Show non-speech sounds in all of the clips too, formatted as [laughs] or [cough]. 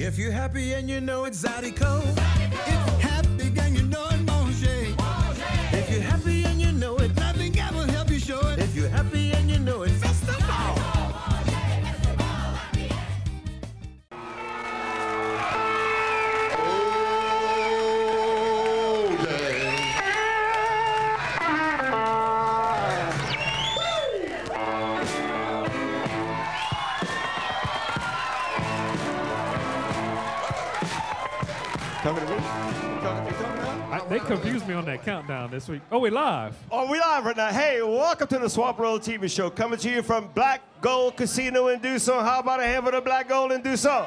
If you're happy and you know it's Zydeco. If confused me on that countdown this week. Oh, we live. Oh, we live right now. Hey, welcome to the Swamp Roll TV show. Coming to you from Black Gold Casino in Duson. How about a hand for the Black Gold in Duson?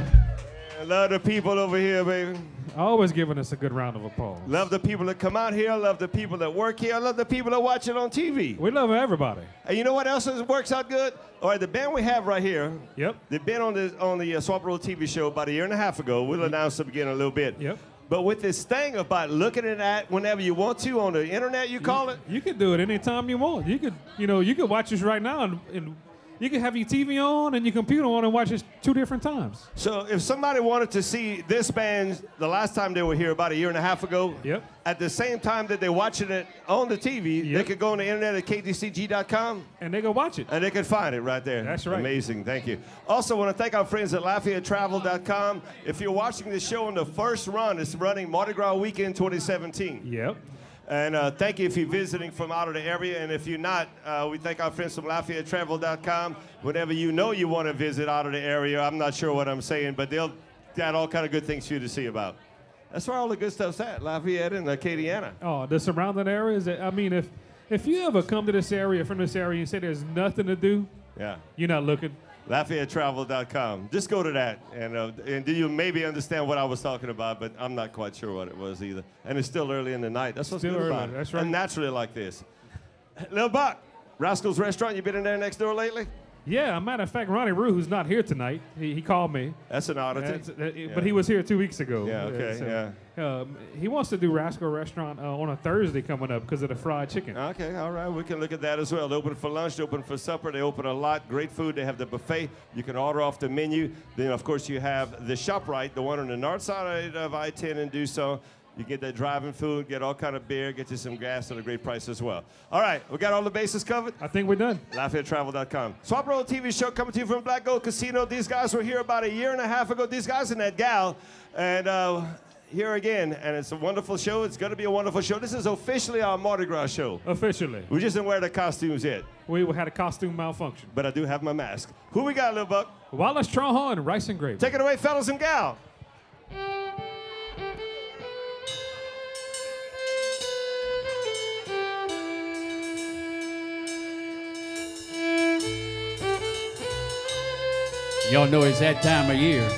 Yeah, love the people over here, baby. Always giving us a good round of applause. Love the people that come out here. Love the people that work here. Love the people that watch it on TV. We love everybody. And you know what else works out good? All right, the band we have right here. Yep. They've been on the on the uh, TV show about a year and a half ago. We'll announce them again in a little bit. Yep. But with this thing about looking at that whenever you want to on the internet, you call it. You could do it anytime you want. You could, you know, you could watch this right now, and, and you can have your TV on and your computer on and watch us two different times. So if somebody wanted to see this band the last time they were here about a year and a half ago, Yep. at the same time that they're watching it on the TV, they could go on the internet at kdcg.com And they go watch it. and they can find it right there. That's right. Amazing. Thank you. Also, want to thank our friends at LafayetteTravel.com. If you're watching the show on the first run, it's running Mardi Gras Weekend 2017. Yep. And uh, thank you if you're visiting from out of the area. And if you're not, uh, we thank our friends from LafayetteTravel.com. Whenever you know you want to visit out of the area, I'm not sure what I'm saying, but they'll got all kind of good things for you to see about. That's where all the good stuff's at, Lafayette and Acadiana. Oh, the surrounding areas. I mean, if if you ever come to this area from this area and say there's nothing to do, Yeah. you're not looking. LafayetteTravel.com. Just go to that, and uh, and do you maybe understand what I was talking about? But I'm not quite sure what it was either. And it's still early in the night. That's what's Still good early, about it. that's right. And naturally like this. Lil Buck, Rascals Restaurant. You been in there next door lately? Yeah, a matter of fact, Ronnie Rue, who's not here tonight, he, he called me. That's an oddity. That- Yeah. But he was here two weeks ago. Yeah, okay, so, Um, he wants to do Rascal Restaurant uh, on a Thursday coming up because of the fried chicken. Okay, all right. We can look at that as well. They open for lunch, they open for supper, they open a lot. Great food. They have the buffet. You can order off the menu. Then, of course, you have the ShopRite, the one on the north side of I 10 and Duson. You get that driving food, get all kind of beer, get you some gas at a great price as well. All right, we got all the bases covered. I think we're done. LafayetteTravel.com. Swamp Roll TV show coming to you from Black Gold Casino. These guys were here about a year and a half ago. These guys and that gal. And uh, here again, and it's a wonderful show. It's going to be a wonderful show. This is officially our Mardi Gras show. Officially. We just didn't wear the costumes yet, We had a costume malfunction. but I do have my mask. Who we got, Lil Buck? Wallace Trahan and Rice and Gravy. Take it away, fellas and gal. Y'all know it's that time of year.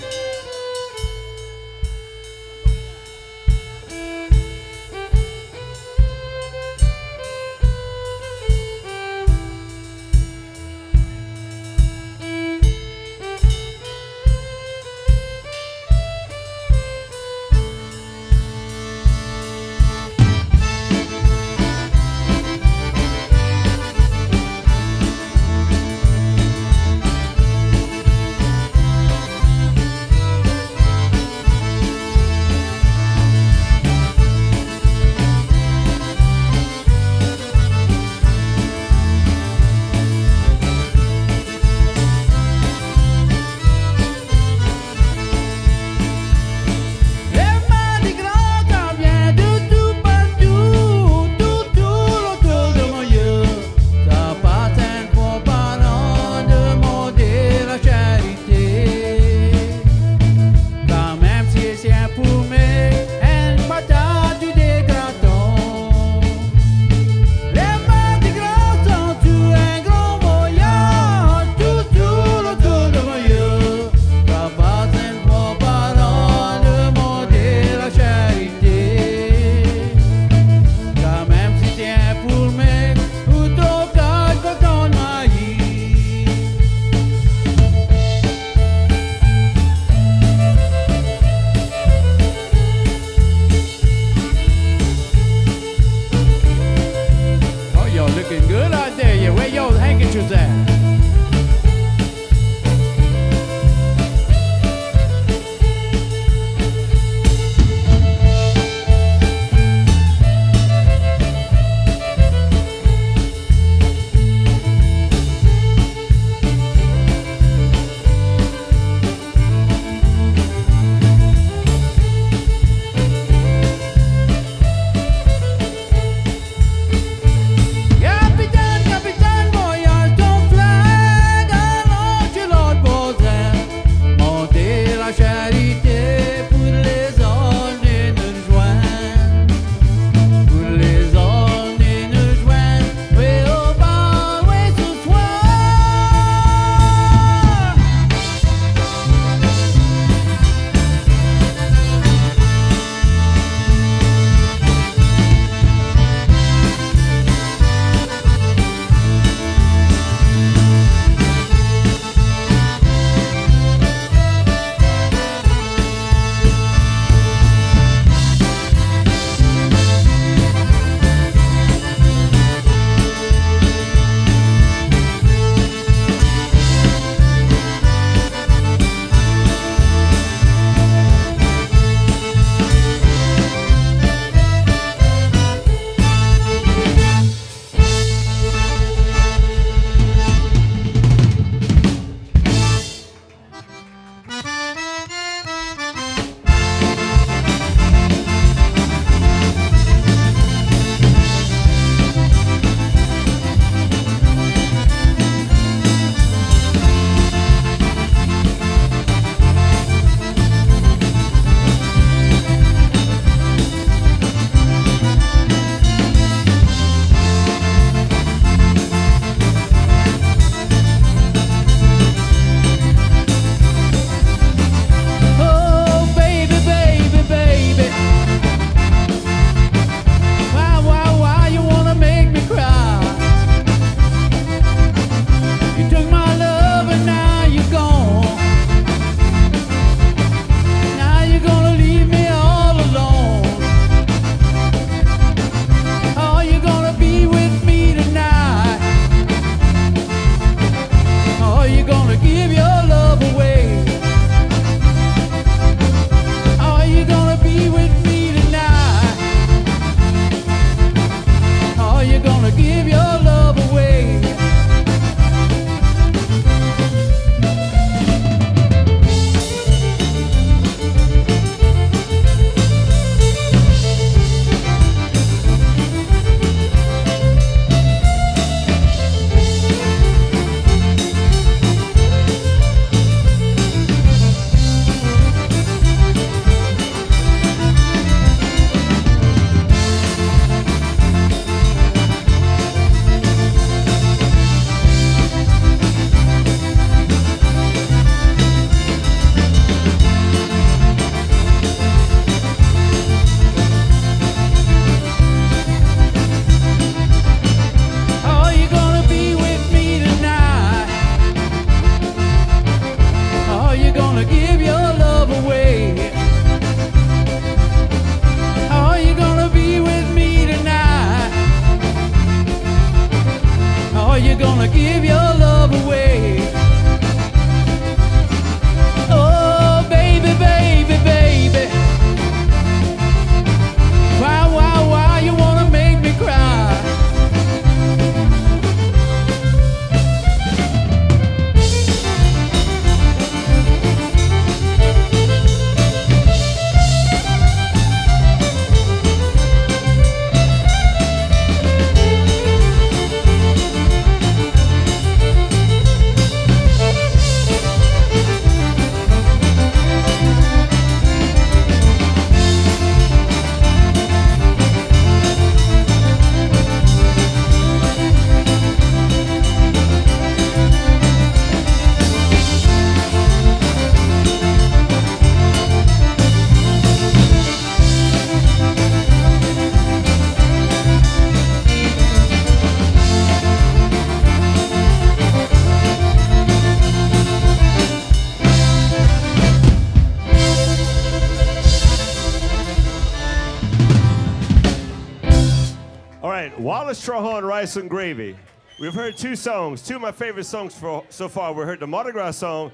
We've heard two songs, two of my favorite songs for, so far. We heard the Mardi Gras song,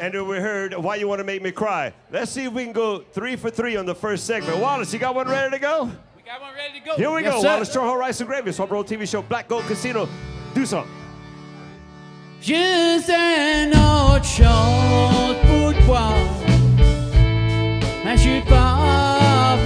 and then we heard Why You Want to Make Me Cry. Let's see if we can go three for three on the first segment. Wallace, you got one ready to go? We got one ready to go. Here we Yes, go. sir. Wallace Trahan, Rice and Gravy. Swamp Roll TV show, Black Gold Casino. Do something. Juste un autre pour toi. Mais je suis pas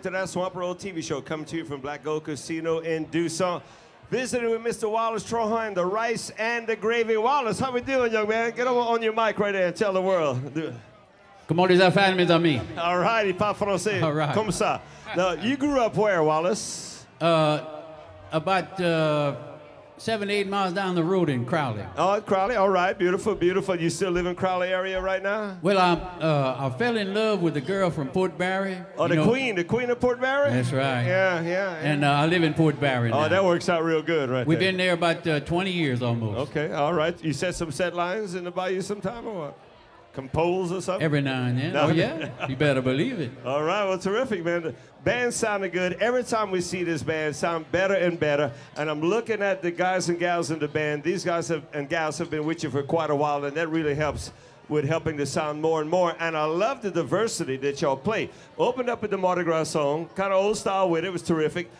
back to that Swamp Roll TV show, coming to you from Black Gold Casino in Duson. Visiting with Mr. Wallace Trahan, the rice and the gravy. Wallace, how we doing, young man? Get over on your mic right there and tell the world. Comment les affaires, mes amis? All right, il parle français. All right. Comme ça. Now, you grew up where, Wallace? Uh, about uh, seven, eight miles down the road in Crowley. Oh, Crowley. All right. Beautiful, beautiful. You still live in Crowley area right now? Well, I, uh, I fell in love with a girl from Port Barre. Oh, the know, Queen, the Queen of Port Barre? That's right. Yeah, yeah. yeah. And uh, I live in Port Barre now. oh, that works out real good right We've there. been there about uh, 20 years almost. Okay, all right. You set some set lines in the bayou sometime or what? Compose or something? Every now and then. No. Oh, yeah. [laughs] You better believe it. All right, well, terrific, man. The band sounded good. Every time we see this band, sound better and better. And I'm looking at the guys and gals in the band. These guys have, and gals have been with you for quite a while, and that really helps with helping to sound more and more. And I love the diversity that y'all play. Opened up with the Mardi Gras song, kind of old style with it. It was terrific.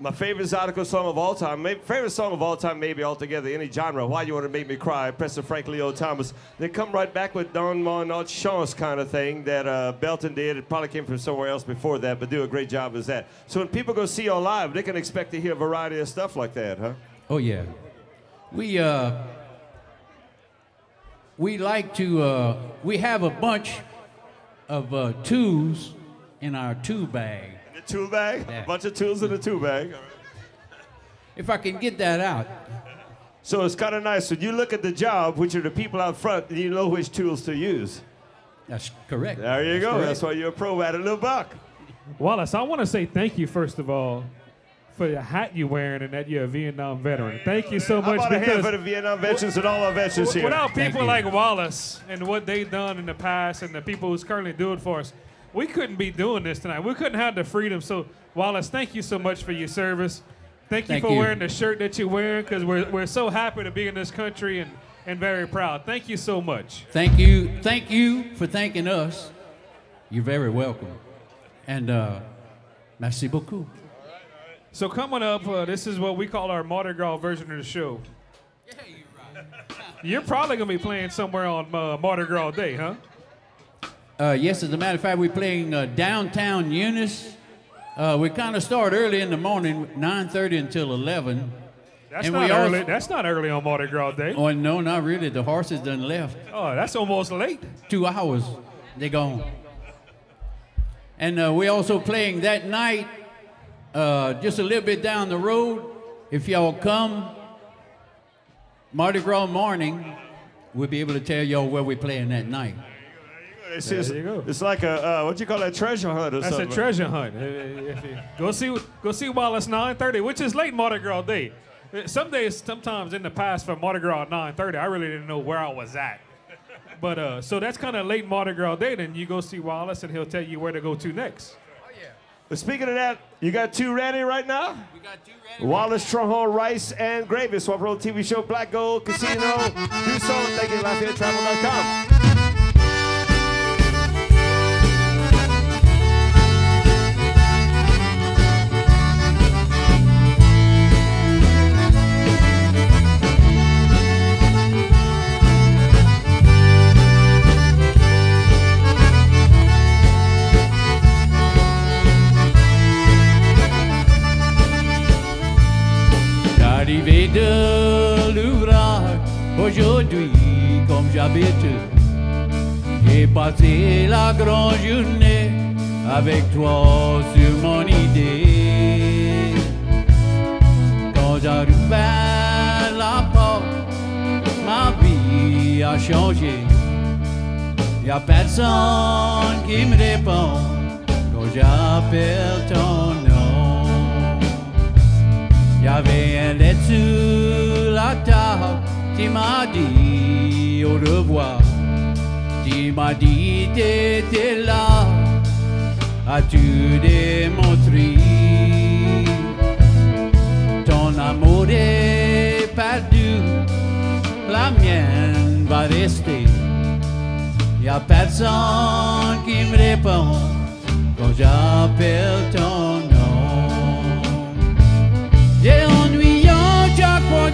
My favorite Zydeco song of all time, maybe, favorite song of all time, maybe altogether, any genre. Why you want to make me cry? Preston Frank Leo Thomas. They come right back with Don Mon Autre Chance kind of thing that uh, Belton did. It probably came from somewhere else before that, but do a great job as that. So when people go see you live, they can expect to hear a variety of stuff like that, huh? Oh yeah. We uh we like to uh we have a bunch of uh tools in our two bag. The tool bag, Yeah. a bunch of tools in the tool bag. If I can get that out. So it's kind of nice when you look at the job, which are the people out front, you know which tools to use. That's correct. There you go. correct. That's why you're a pro at it, little buck. Wallace, I want to say thank you first of all for the hat you're wearing and that you're a Vietnam veteran. Thank you so How much about a hand because for the Vietnam veterans and all our veterans here? without people like Wallace and what they've done in the past and the people who's currently doing it for us, we couldn't be doing this tonight. We couldn't have the freedom. So Wallace, thank you so much for your service. Thank you Thank for you. wearing the shirt that you're wearing because we're, we're so happy to be in this country and, and very proud. Thank you so much. Thank you. Thank you for thanking us. You're very welcome. And uh merci beaucoup. So coming up, uh, this is what we call our Mardi Gras version of the show. Yeah, You're probably gonna be playing somewhere on uh, Mardi Gras Day, huh? Uh, yes, as a matter of fact, we're playing uh, downtown Eunice. Uh, we kind of start early in the morning, 9:30 until 11. That's And not we also- early. That's not early on Mardi Gras Day. Oh no, not really. The horses done left. Oh, that's almost late. Two hours, they gone. And uh, we're also playing that night, uh, just a little bit down the road. If y'all come, Mardi Gras morning, we'll be able to tell y'all where we're playing that night. It's, There just- you go. it's like a, uh, what you call that, treasure hunt or That's a treasure hunt. If you- Go see, go see Wallace 9:30, which is late Mardi Gras Day. Some days, sometimes in the past for Mardi Gras 9:30, I really didn't know where I was at. But uh, so that's kind of late Mardi Gras Day. Then you go see Wallace, and he'll tell you where to go to next. Oh But speaking of that, you got two ready right now? We got two ready. Wallace, Trahan, Rice, and Gravy. Swamp Roll TV show, Black Gold, Casino, Duson. Thank you, LafayetteTravel.com. aujourd'hui comme j'habite, j'ai passé la grande journée avec toi sur mon idée. Quand j'arrive à la porte, ma vie a changé. Y a personne qui me répond quand j'appelle ton nom. Y avait un lettre sur la table, tu m'as dit au revoir. Tu m'as dit t'étais là, as-tu démontré ton amour est perdu, la mienne va rester. Y a personne qui me répond quand j'appelle ton nom. C'est ennuyant chaque fois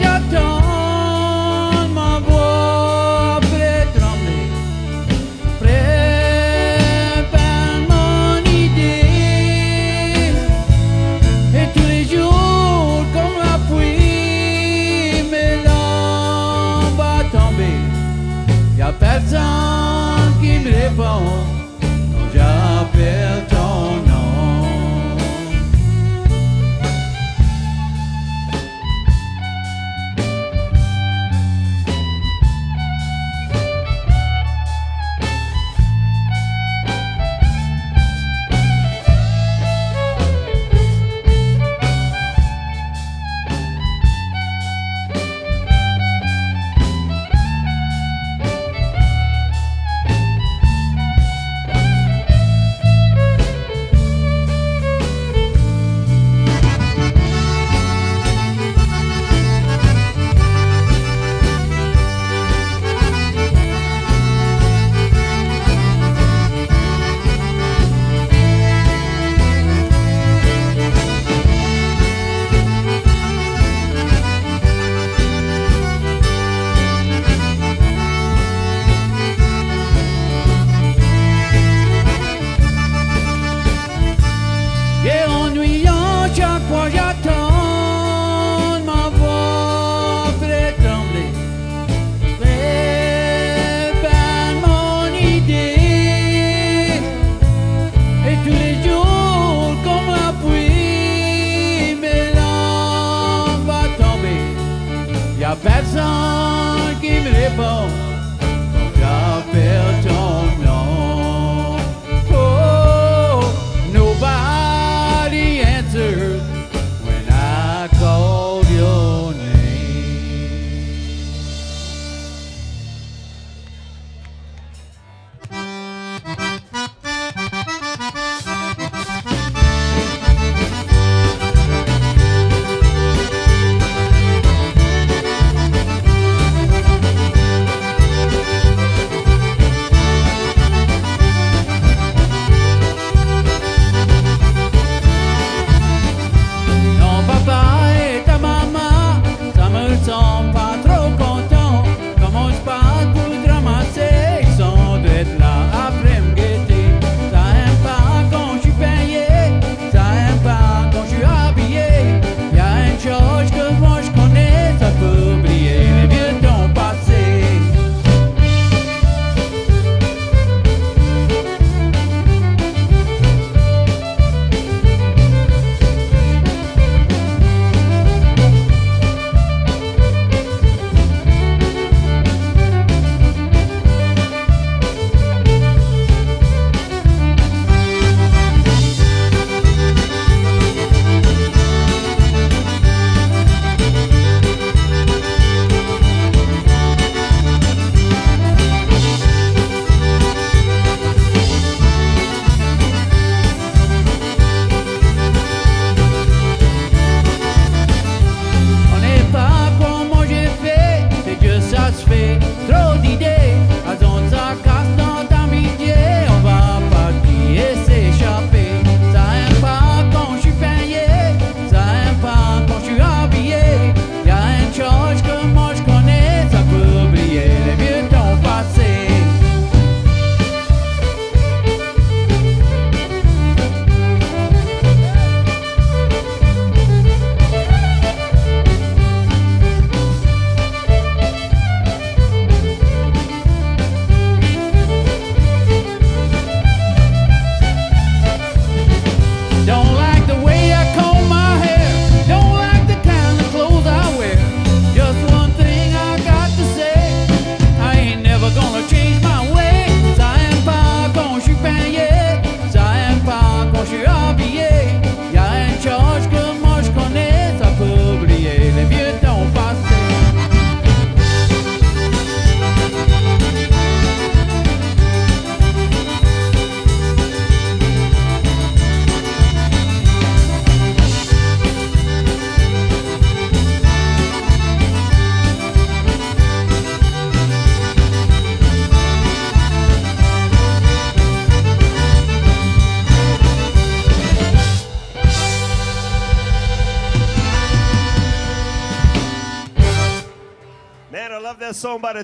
bom.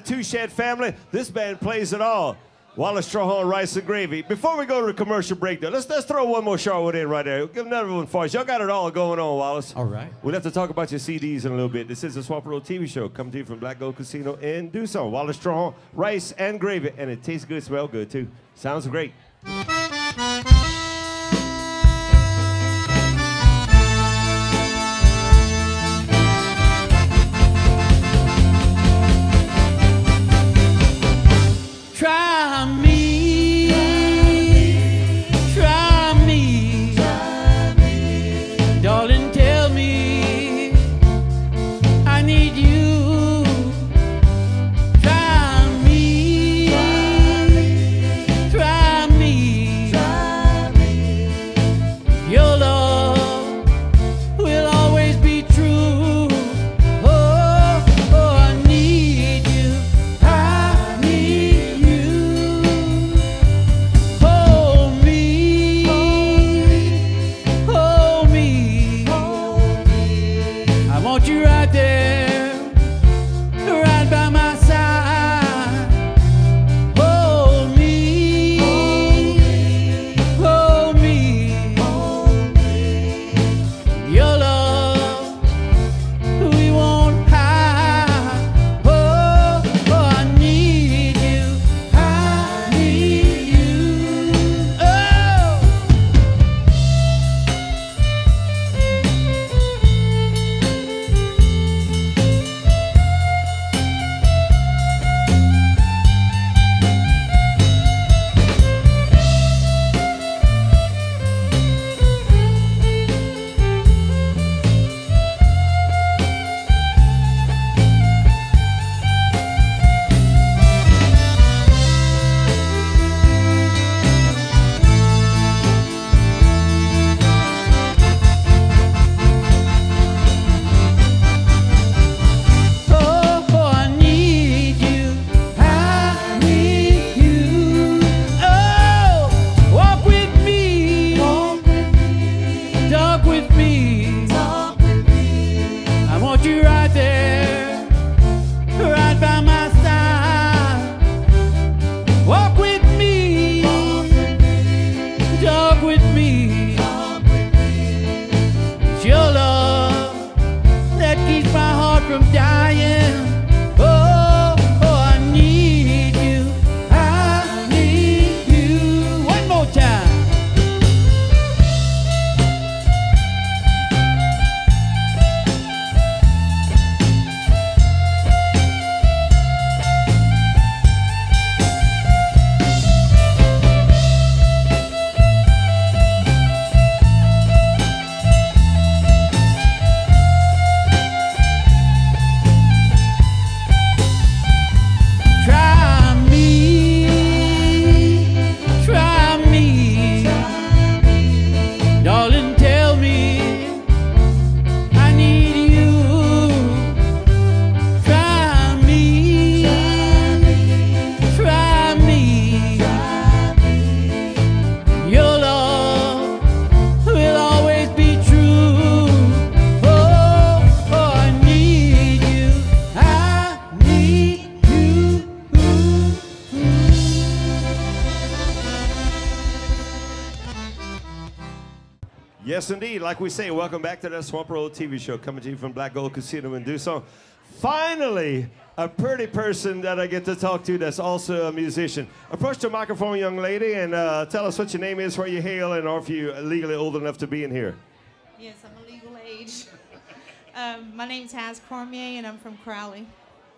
Two Shed family. This band plays it all. Wallace Trahan, Rice and Gravy. Before we go to the commercial break, though, let's, let's throw one more Charlotte in right there. Give another one for us. Y'all got it all going on, Wallace. All right. We'll have to talk about your CDs in a little bit. This is a Swamp Roll TV show coming to you from Black Gold Casino in Duson. Wallace Trahan, Rice and Gravy. And it tastes good, smell good, too. Sounds great. Yes, indeed. Like we say, welcome back to the Swamp Roll TV show coming to you from Black Gold Casino in Duson. Finally, a pretty person that I get to talk to that's also a musician. Approach the microphone, young lady, and uh, tell us what your name is, where you hail, and are you're legally old enough to be in here. Yes, I'm a legal age. [laughs] um, my name's Haz Cormier, and I'm from Crowley.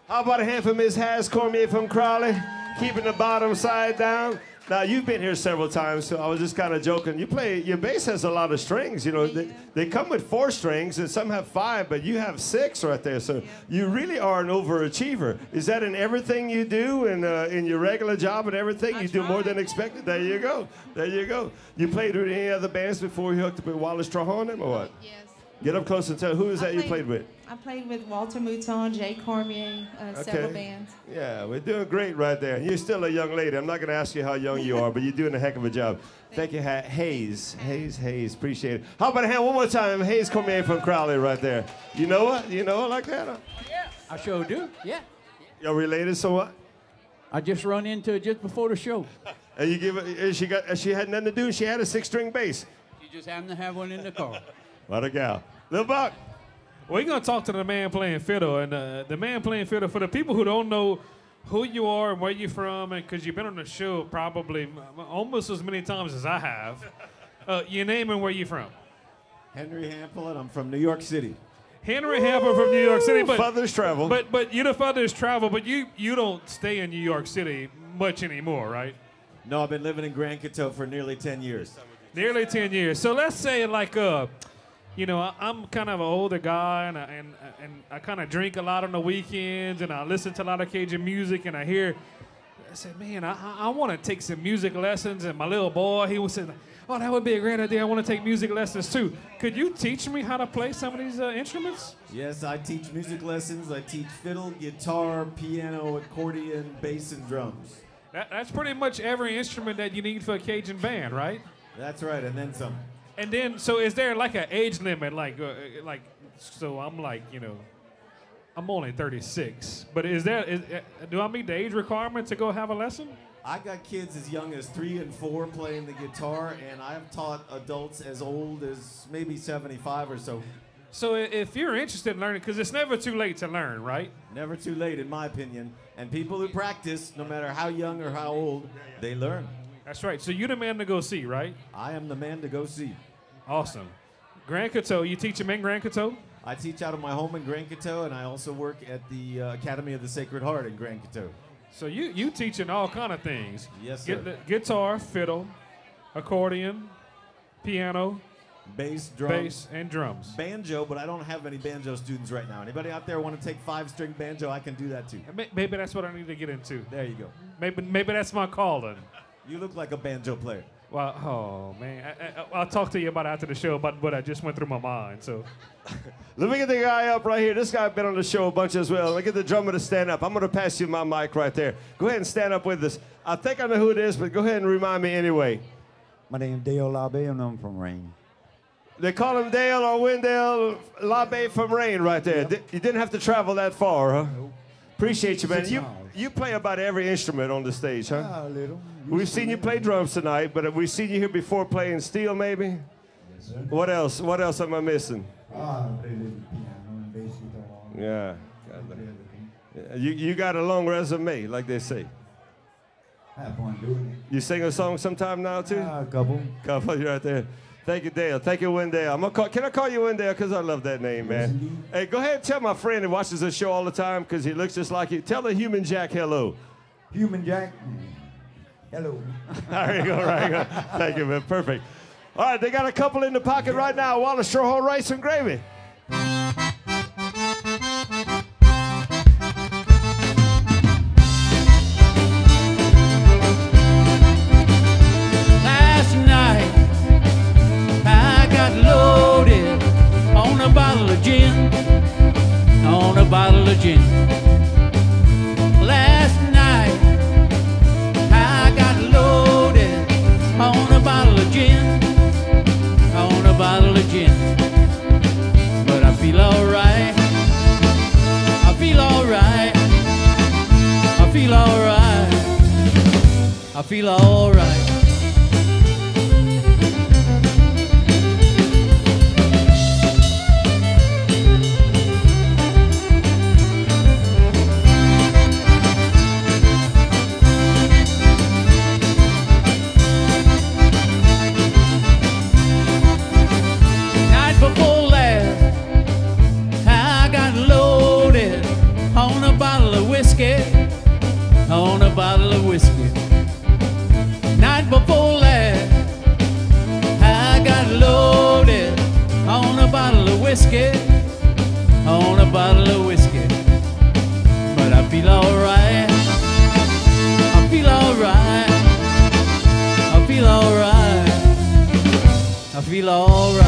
How about a hand for Ms. Has Cormier from Crowley? Keeping the bottom side down. Now, you've been here several times, so I was just kind of joking. You play, your bass has a lot of strings, you know. Yeah, They, yeah. they come with four strings, and some have five, but you have six right there. So you really are an overachiever. Is that in everything you do, in, uh, in your regular job and everything? I you do more than expected? There you go. There you go. You played with any other bands before you hooked up with Wallace Trahan or what? Yes. Get up close and tell who is I that you played with? I played with Walter Mouton, Jay Cormier, uh, several Okay. bands. Yeah, we're doing great right there. You're still a young lady. I'm not going to ask you how young you are, but you're doing a heck of a job. Thank you, Ha- Hayes. Hayes, Hayes. Appreciate it. How about a hand one more time? Hayes Cormier from Crowley right there. You know what? You know it like that? huh? I sure do. Yeah. Y'all related somewhat? I just run into it just before the show. And you give it, and she got, and she had nothing to do. She had a six-string bass. You just happen to have one in the car. What a gal. Lil Buck. We're gonna talk to the man playing fiddle, and uh, the man playing fiddle for the people who don't know who you are and where you're from, and because you've been on the show probably almost as many times as I have. Uh, your name and where you're from? Henry Hampel, and I'm from New York City. Henry Hamper from New York City, but Feathers travel. but but you the feathers travel, but you you don't stay in New York City much anymore, right? No, I've been living in Grand Coteau for nearly 10 years. Nearly 10 years. So let's say like uh you know, I, I'm kind of an older guy, and I, and and I kind of drink a lot on the weekends, and I listen to a lot of Cajun music, and I hear. I said, man, I, I- I want to take some music lessons. And my little boy, he was saying, oh, that would be a great idea. I want to take music lessons too. Could you teach me how to play some of these uh, instruments? Yes, I teach music lessons. I teach fiddle, guitar, piano, accordion, bass, and drums. That, that's pretty much every instrument that you need for a Cajun band, right? That's right, and then some. And then, so is there like an age limit? Like, uh, like, so I'm like, you know, I'm only 36, but is there? Is, uh, do I meet the age requirement to go have a lesson? I got kids as young as three and four playing the guitar, and I've taught adults as old as maybe 75 or so. So if you're interested in learning, because it's never too late to learn, right? Never too late, in my opinion. And people who practice, no matter how young or how old, they learn. That's right. So you're the man to go see, right? I am the man to go see. Awesome. Grand Coteau, you teach them in Grand Coteau? I teach out of my home in Grand Coteau, and I also work at the uh, Academy of the Sacred Heart in Grand Coteau. So you you teaching all kind of things. Yes, sir. guitar, fiddle, accordion, piano, Bass, drums, bass, and drums. banjo, but I don't have any banjo students right now. Anybody out there want to take five string banjo? I can do that too. Maybe that's what I need to get into. There you go. Maybe maybe that's my calling. You look like a banjo player. Well, oh man, I, I, I'll talk to you about it after the show about what I just went through my mind. So, [laughs] Let me get the guy up right here. This guy been on the show a bunch as well. Let me get the drummer to stand up. I'm going to pass you my mic right there. Go ahead and stand up with us. I think I know who it is, but go ahead and remind me anyway. My name's Dale Labe and I'm from Rayne. They call him Dale or Wendell Labe from Rayne right there. Di- You didn't have to travel that far, huh? Appreciate you, man. You, miles. You play about every instrument on the stage, huh? Ah, a little. We've seen you play drums tonight, but have we've seen you here before playing steel, maybe. Yes, sir. What else? What else am I missing? Ah, I play a little piano and bass guitar. Yeah. I. You, you got a long resume, like they say. Have fun doing it. You sing a song sometime now, too? Ah, a couple. Couple, you're right there. Thank you, Dale. Thank you, Wendell. I'm gonna call, can I call you Wendell? Because I love that name, man. Hey, go ahead and tell my friend who watches the show all the time because he looks just like you. Tell the human Jack hello. Human Jack. Hello. [laughs] There you go, right. go. Thank you, man. Perfect. All right, they got a couple in the pocket right now. Wallace Trahan rice and gravy. Bottle. Last night, I got loaded on a bottle of gin, on a bottle of gin. But I feel alright. I feel alright. I feel alright. I feel alright. basket on a bottle of whiskey. But I feel alright. I feel alright. I feel alright. I feel alright.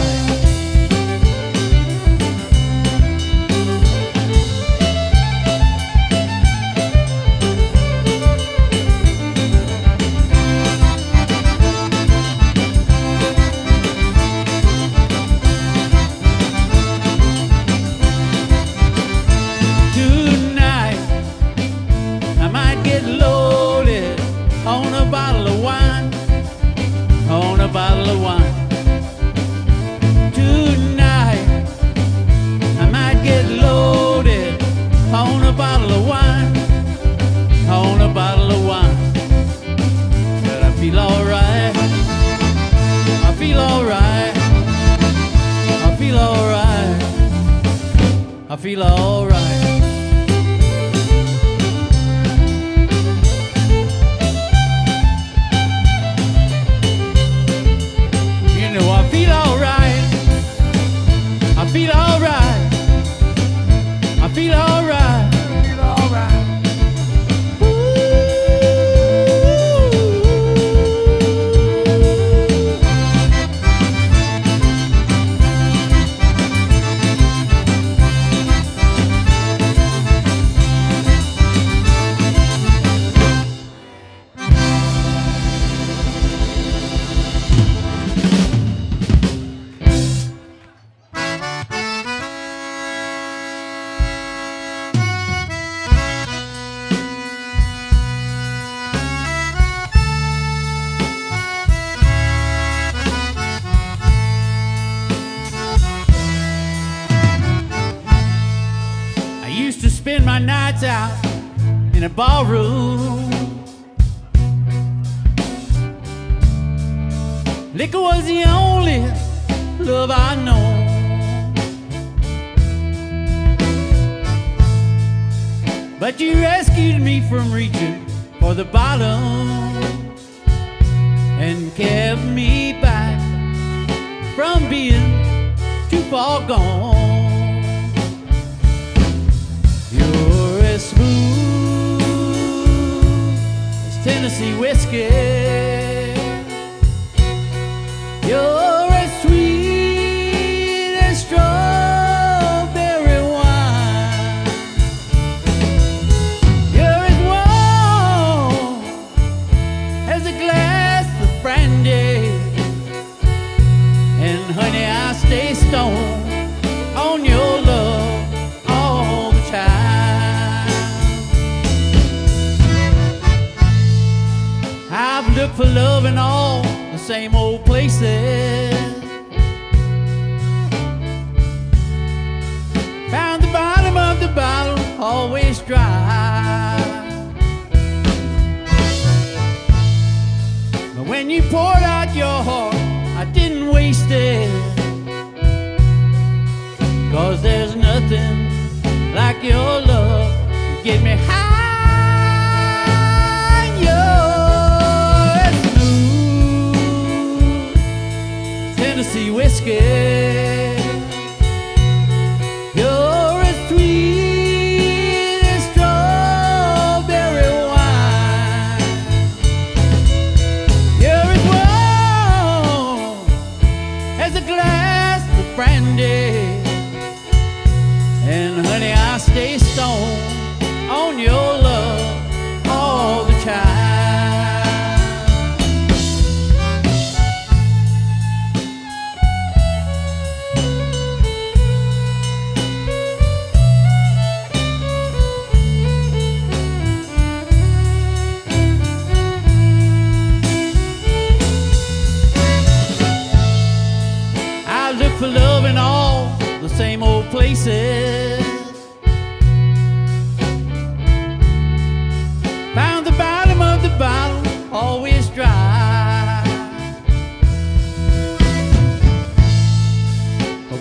same old places. Found the bottom of the bottle, always dry. But when you poured out your heart, I didn't waste it. Cause there's nothing like your love to get me high. Tennessee whiskey.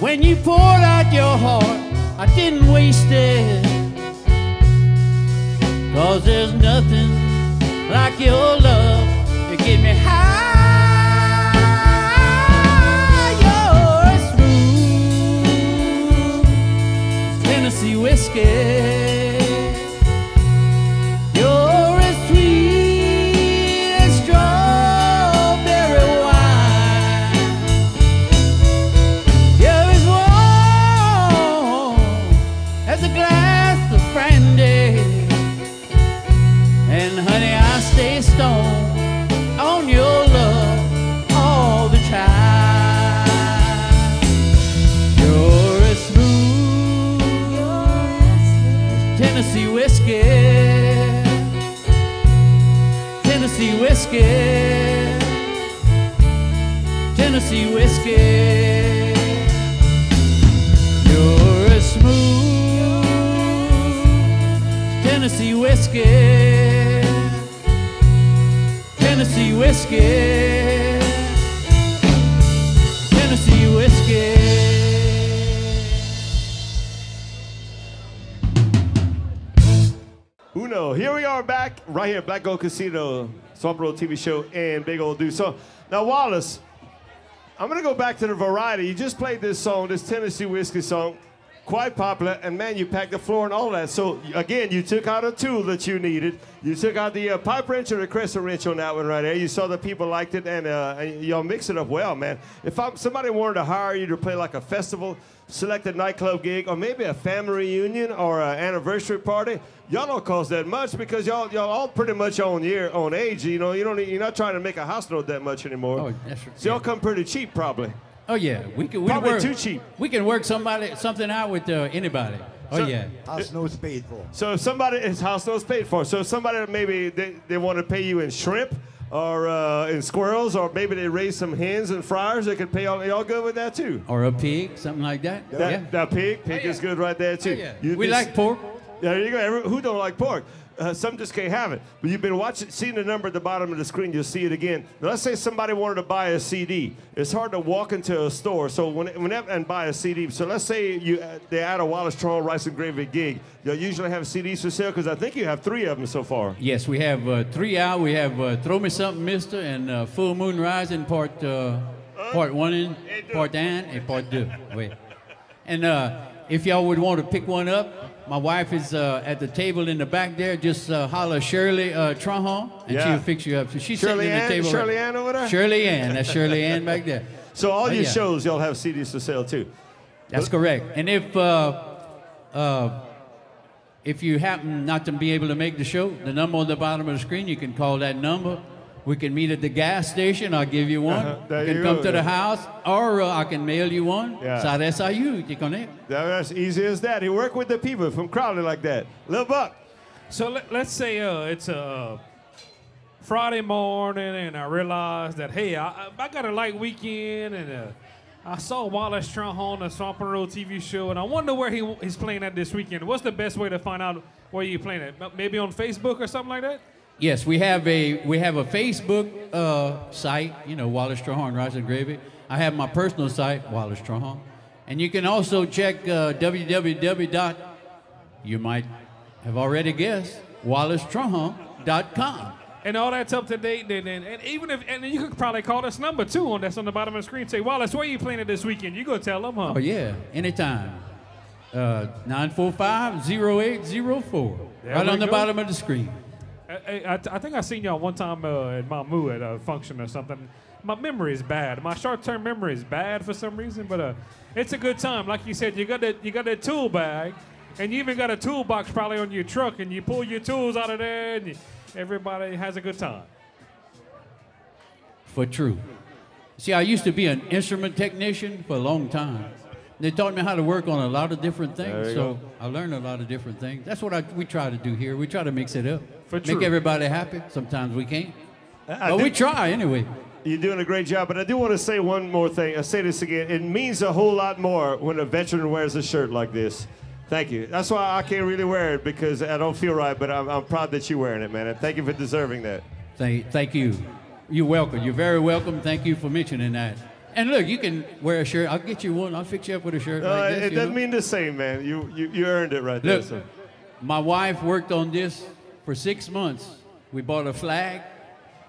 When you poured out your heart, I didn't waste it. Cause there's nothing like your love to get me high. Whiskey, Tennessee whiskey, Tennessee whiskey. Uno. Here we are back right here at Black Gold Casino, Swamp TV show, and Big Old Dude. So now, Wallace, I'm gonna go back to the variety. You just played this song, this Tennessee whiskey song, quite popular, and man, you packed the floor and all that. So again, you took out a tool that you needed. You took out the uh, pipe wrench or the crescent wrench on that one right there. You saw the people liked it, and, uh, and y'all mix it up well, man. If I'm, somebody wanted to hire you to play like a festival, select a nightclub gig, or maybe a family reunion or an anniversary party, y'all don't cost that much because y'all y'all all pretty much on year on age. You know, you don't you're not trying to make a house note that much anymore. Oh, that's right. So y'all come pretty cheap, probably. Oh yeah, we can. We Probably work, too cheap. We can work somebody something out with uh, anybody. Oh So- yeah. House knows paid for. So if somebody his house note's paid for. So if somebody that maybe they, they want to pay you in shrimp or uh, in squirrels, or maybe they raise some hens and fryers, they could pay y'all. Y'all good with that too? Or a pig, something like that. That, yeah. that pig, pig Oh, yeah. is good right there too. Oh, yeah. You we just- like pork. There you go. Every, who don't like pork? Uh, some just can't have it. But you've been watching, seeing the number at the bottom of the screen. You'll see it again. Now, let's say somebody wanted to buy a CD. It's hard to walk into a store. So when, whenever and buy a CD. So let's say you uh, they add a Wallace Trahan Rice and Gravy gig. You'll usually have CDs for sale because I think you have three of them so far. Yes, we have uh, three out. We have uh, Throw Me Something, Mister, and uh, Full Moon Rising, part uh, part one and part and and part two. Wait, and uh, if y'all would want to pick one up, my wife is uh, at the table in the back there. Just uh, holler Shirley uh, Trahan, and Yeah. she'll fix you up. So she's Shirley sitting in Ann- the table. Shirley Ann over there? Shirley Ann. That's Shirley Ann back there. [laughs] So all Oh, your yeah. shows, y'all have CDs for sale too. That's correct. And if uh, uh, if you happen not to be able to make the show, the number on the bottom of the screen, you can call that number. We can meet at the gas station. I'll give you one. Uh-huh. You can come go, to the house, or uh, I can mail you one. Yeah. Sa SIU, you connect. That- That's easy as that. He work with the people from Crowley like that. Little Buck. So let, let's say uh, it's a Friday morning, and I realize that hey, I, I- I got a light weekend, and uh, I saw Wallace Trahan on the Swamp and Roll TV show, and I wonder where he, he's playing at this weekend. What's the best way to find out where you're playing at? Maybe on Facebook or something like that. Yes, we have a we have a Facebook uh, site, you know, Wallace Trahan Rice and Gravy. I have my personal site, Wallace Trahan, and you can also check uh, www. dot You might have already guessed wallacetrahan.com. And all that's up to date, and, and, and even if and you could probably call this number too on that's on the bottom of the screen. Say Wallace, where you playing at this weekend? You go tell them, huh? Oh yeah, anytime. Uh, 945-0804. There Right on the go. bottom of the screen. I, I, I think I seen y'all one time uh, at Mamou at a function or something. My memory is bad. My short-term memory is bad for some reason, but uh, it's a good time. Like you said, you got that you got that tool bag, and you even got a toolbox probably on your truck, and you pull your tools out of there, and you, everybody has a good time. for true. See, I used to be an instrument technician for a long time. They taught me how to work on a lot of different things, so go. I learned a lot of different things. That's what I, we try to do here. We try to mix it up, For make true. everybody happy. Sometimes we can't, I but we try anyway. You're doing a great job, but I do want to say one more thing. I say this again. It means a whole lot more when a veteran wears a shirt like this. Thank you. That's why I can't really wear it because I don't feel right, but I'm, I'm proud that you're wearing it, man. And thank you for deserving that. Thank, thank you. You're welcome. You're very welcome. Thank you for mentioning that. And look, you can wear a shirt. I'll get you one. I'll fix you up with a shirt Uh, like this. it doesn't know? mean the same, man. You, you, you earned it right Look, there. So. my wife worked on this for six months. We bought a flag.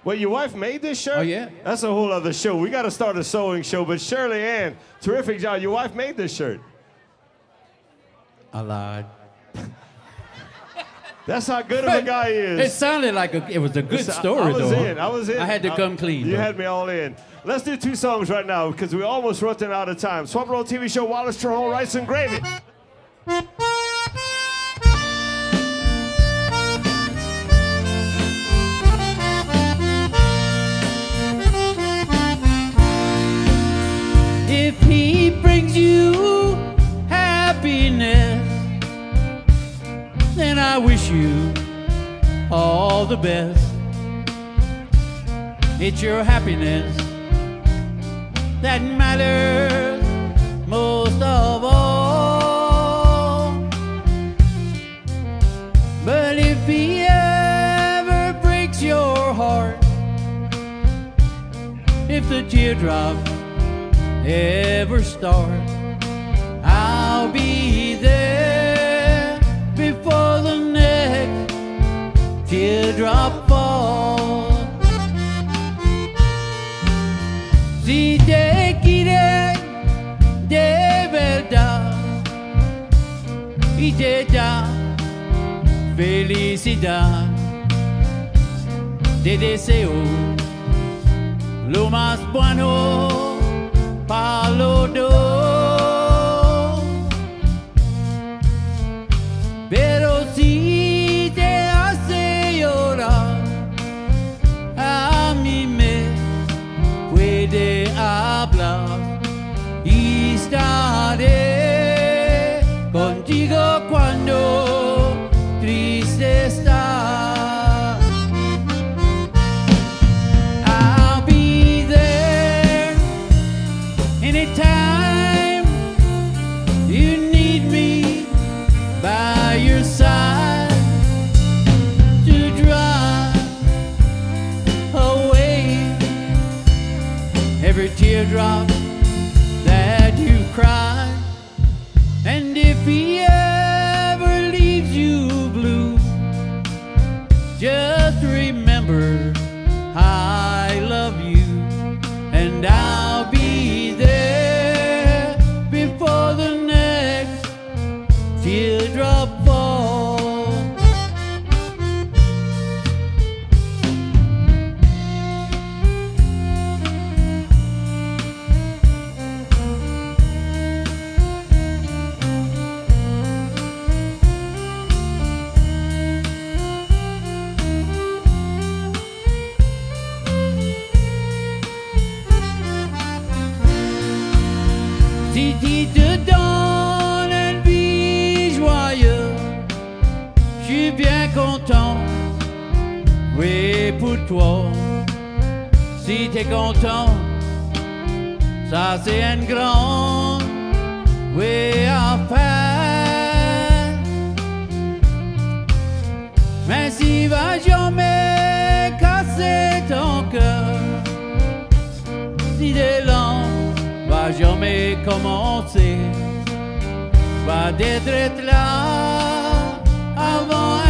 Well, your wife made this shirt? Oh, yeah. That's a whole other show. We got to start a sewing show. But Shirley Ann, terrific job. Your wife made this shirt. I lied. That's how good of a guy he is. It sounded like a, it was a good Listen, I- story, I was though. in. I was in. I had to come clean. You though. had me all in. Let's do two songs right now because we almost running out of time. Swamp Roll TV show, Wallace Trahan, Rice and Gravy. Brings you happiness, then I wish you all the best. It's your happiness that matters most of all. But if he ever breaks your heart, if the teardrops ever start, I'll be there before the next teardrop falls. Si te quiere de verdad y te da felicidad, te deseo lo más bueno para los content, oui pour toi. Si t'es content, ça c'est un grand, oui affaire. Mais si va jamais casser ton cœur, si langues va jamais commencer, va d'être là avant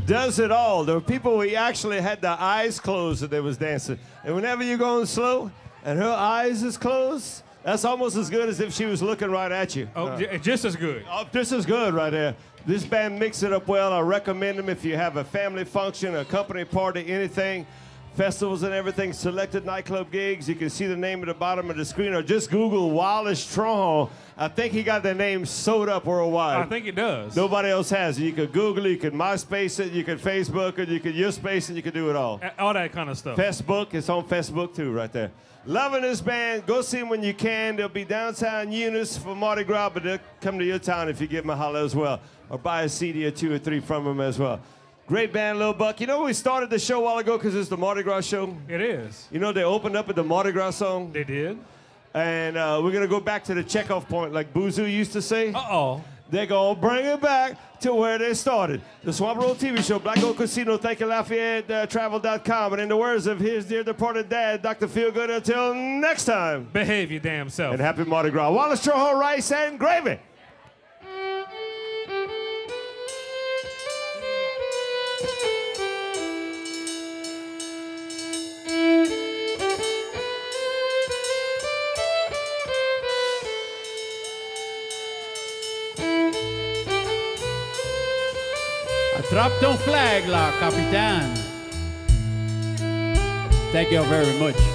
does it all. There were people who actually had their eyes closed and they was dancing. And whenever you're going slow and her eyes is closed, that's almost as good as if she was looking right at you. Oh, uh, j- just as good. Oh, this is good right there. This band mix it up well. I recommend them if you have a family function, a company party, anything, festivals and everything, selected nightclub gigs. You can see the name at the bottom of the screen or just Google Wallace Trahan. I think he got the name sewed up worldwide. I think it does. Nobody else has it. You could Google it, you could MySpace it, you could Facebook it, you could YouSpace it, you could do it all. All that kind of stuff. Facebook, it's on Facebook too, right there. Loving this band. Go see them when you can. They'll be downtown Eunice for Mardi Gras, but they'll come to your town if you give them a holler as well. Or buy a CD or two or three from them as well. Great band, Lil Buck. You know, we started the show a while ago because it's the Mardi Gras show. It is. You know, they opened up with the Mardi Gras song. They did. And uh, we're going to go back to the checkoff point, like Boozoo used to say. Uh oh. they're going to bring it back to where they started. The Swamp Roll TV show, Black Gold Casino, thank you, Lafayette uh, Travel.com. And in the words of his dear departed dad, Dr. Feelgood, until next time. Behave your damn self. And happy Mardi Gras. Wallace Trahan, rice and gravy. Drop ton flag là, capitaine. Thank you very much.